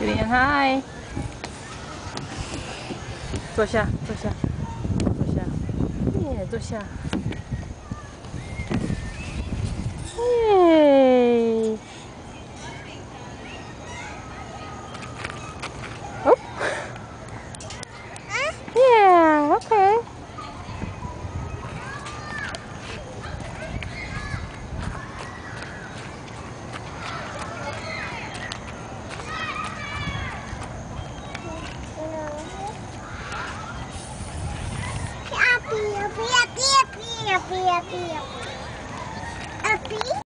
榴莲嗨，坐下，坐下，坐下，耶，坐下，pia, pia.